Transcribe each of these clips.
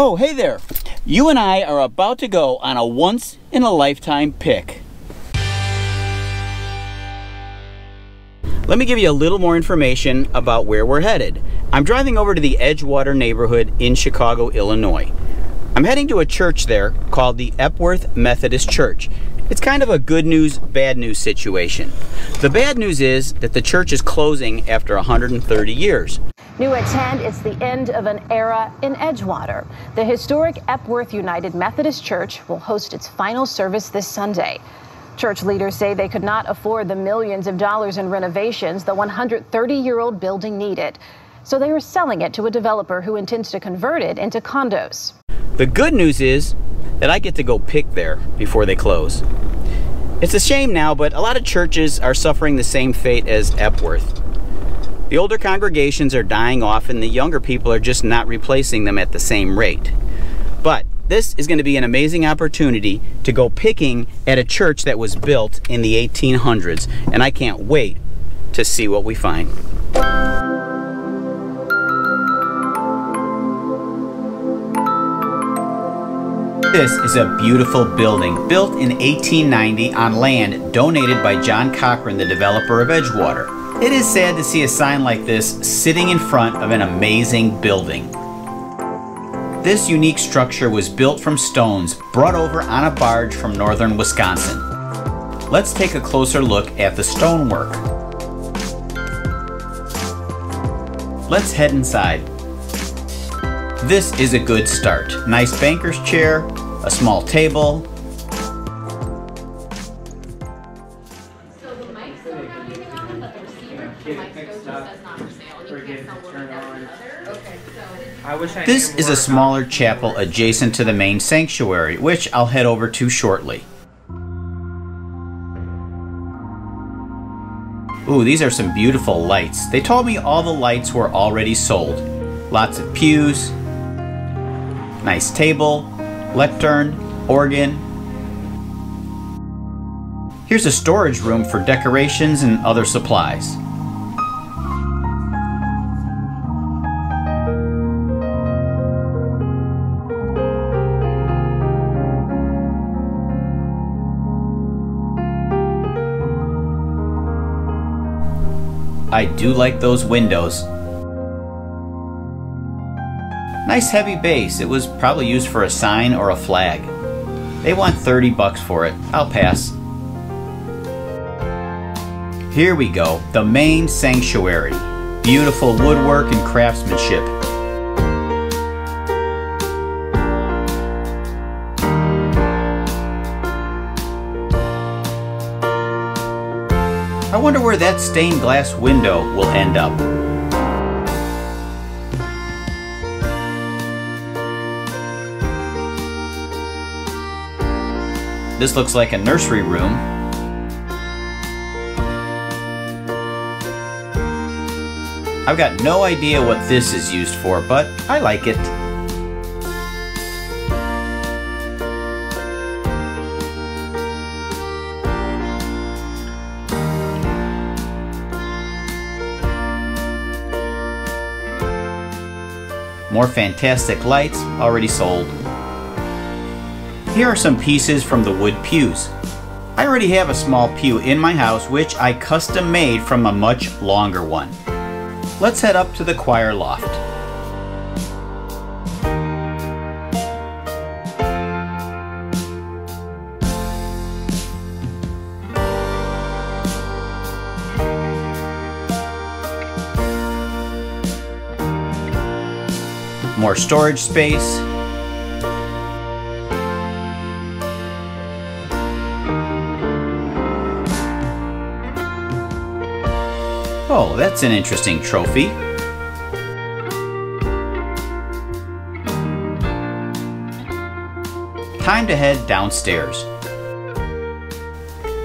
Oh, hey there. You and I are about to go on a once in a lifetime pick. Let me give you a little more information about where we're headed. I'm driving over to the Edgewater neighborhood in Chicago, Illinois. I'm heading to a church there called the Epworth Methodist Church. It's kind of a good news, bad news situation. The bad news is that the church is closing after 130 years. New at 10, it's the end of an era in Edgewater. The historic Epworth United Methodist Church will host its final service this Sunday. Church leaders say they could not afford the millions of dollars in renovations the 130 year old building needed. So they are selling it to a developer who intends to convert it into condos. The good news is that I get to go pick there before they close. It's a shame now, but a lot of churches are suffering the same fate as Epworth. The older congregations are dying off, and the younger people are just not replacing them at the same rate. But this is going to be an amazing opportunity to go picking at a church that was built in the 1800s, and I can't wait to see what we find. This is a beautiful building built in 1890 on land donated by John Cochran, the developer of Edgewater. It is sad to see a sign like this sitting in front of an amazing building. This unique structure was built from stones brought over on a barge from northern Wisconsin. Let's take a closer look at the stonework. Let's head inside. This is a good start. Nice banker's chair, a small table, This is a smaller chapel adjacent to the main sanctuary, which I'll head over to shortly. Ooh, these are some beautiful lights. They told me all the lights were already sold. Lots of pews, nice table, lectern, organ. Here's a storage room for decorations and other supplies. I do like those windows. Nice heavy base. It was probably used for a sign or a flag. They want 30 bucks for it. I'll pass. Here we go, the main sanctuary. Beautiful woodwork and craftsmanship. I wonder where that stained glass window will end up. This looks like a nursery room. I've got no idea what this is used for, but I like it. More fantastic lights already sold. Here are some pieces from the wood pews. I already have a small pew in my house which I custom made from a much longer one. Let's head up to the choir loft. More storage space. Oh, that's an interesting trophy. Time to head downstairs.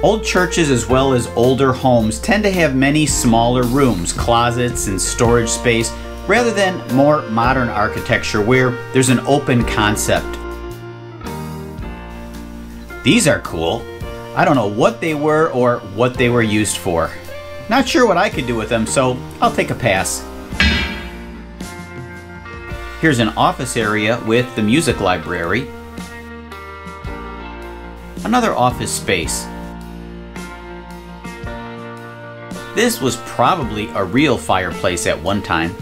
Old churches as well as older homes tend to have many smaller rooms, closets, and storage space rather than more modern architecture where there's an open concept. These are cool. I don't know what they were or what they were used for. Not sure what I could do with them, so I'll take a pass. Here's an office area with the music library. Another office space. This was probably a real fireplace at one time.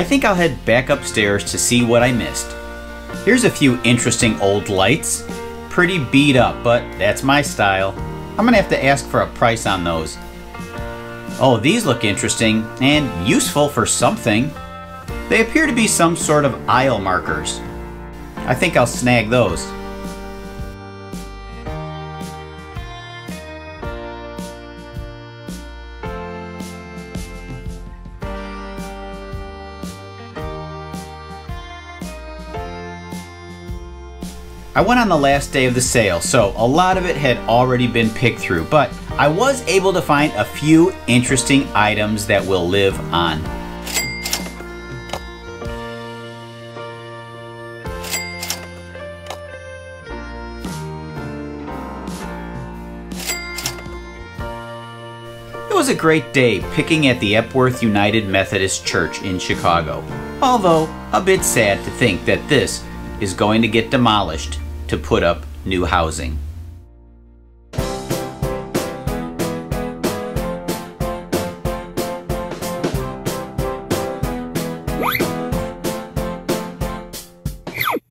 I think I'll head back upstairs to see what I missed. Here's a few interesting old lights. Pretty beat up, but that's my style. I'm gonna have to ask for a price on those. Oh, these look interesting and useful for something. They appear to be some sort of aisle markers. I think I'll snag those. I went on the last day of the sale, so a lot of it had already been picked through, but I was able to find a few interesting items that will live on. It was a great day picking at the Epworth United Methodist Church in Chicago, although a bit sad to think that this is going to get demolished to put up new housing.